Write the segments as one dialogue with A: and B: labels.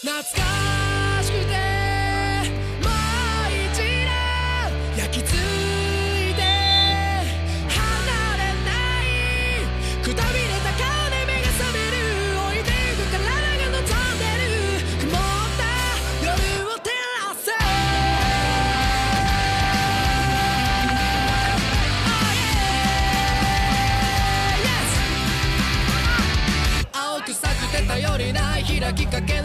A: 懐かしくてもう一度焼き付いて離れないくたびれた金目が覚める置いてゆく体が望んでる曇った夜を照らせ。OKYES 青く咲くた頼りない開きかけ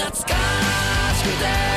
A: 懐かしくて